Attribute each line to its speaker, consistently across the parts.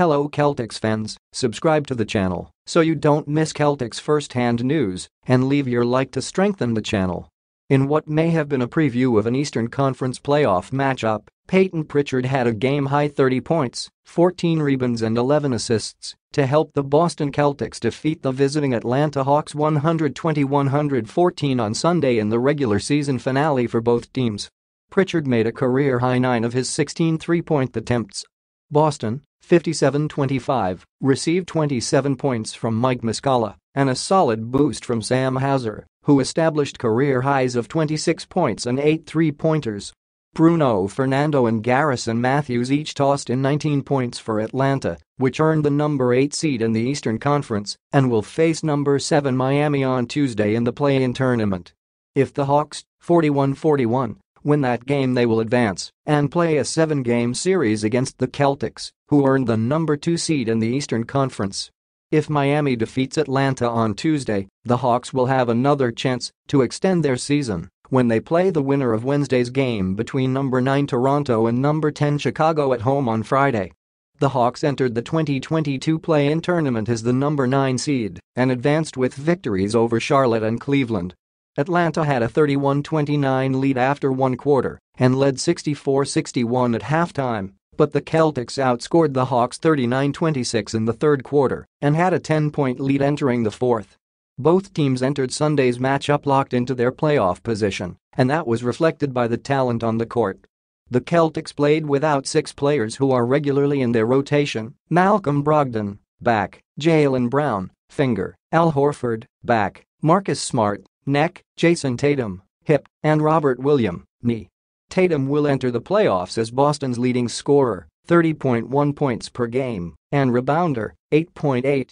Speaker 1: Hello Celtics fans, subscribe to the channel so you don't miss Celtics first-hand news and leave your like to strengthen the channel. In what may have been a preview of an Eastern Conference playoff matchup, Payton Pritchard had a game-high 30 points, 14 rebounds and 11 assists to help the Boston Celtics defeat the visiting Atlanta Hawks 120-114 on Sunday in the regular season finale for both teams. Pritchard made a career-high 9 of his 16 three-point attempts. Boston, 57-25, received 27 points from Mike Muscala and a solid boost from Sam Hauser, who established career highs of 26 points and 8 three-pointers. Bruno Fernando and Garrison Mathews each tossed in 19 points for Atlanta, which earned the number 8 seed in the Eastern Conference and will face number 7 Miami on Tuesday in the play-in tournament. If the Hawks, 41-41, win that game they will advance and play a seven-game series against the Celtics, who earned the number 2 seed in the Eastern Conference. If Miami defeats Atlanta on Tuesday, the Hawks will have another chance to extend their season when they play the winner of Wednesday's game between number 9 Toronto and number 10 Chicago at home on Friday. The Hawks entered the 2022 play-in tournament as the number 9 seed and advanced with victories over Charlotte and Cleveland. Atlanta had a 31-29 lead after one quarter and led 64-61 at halftime but the Celtics outscored the Hawks 39-26 in the third quarter and had a 10-point lead entering the fourth. Both teams entered Sunday's matchup locked into their playoff position, and that was reflected by the talent on the court. The Celtics played without six players who are regularly in their rotation, Malcolm Brogdon, back, Jaylen Brown, finger, Al Horford, back, Marcus Smart, neck, Jayson Tatum, hip, and Robert William, knee. Tatum will enter the playoffs as Boston's leading scorer, 30.1 points per game, and rebounder, 8.8.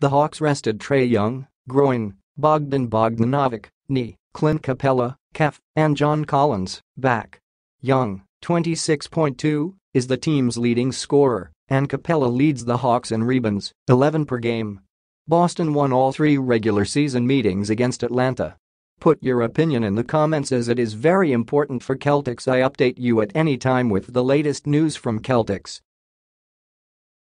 Speaker 1: The Hawks rested Trae Young, groin, Bogdan Bogdanovic, knee, Clint Capela, calf, and John Collins, back. Young, 26.2, is the team's leading scorer, and Capela leads the Hawks in rebounds, 11 per game. Boston won all three regular season meetings against Atlanta Put your opinion in the comments as it is very important for Celtics I update you at any time with the latest news from Celtics.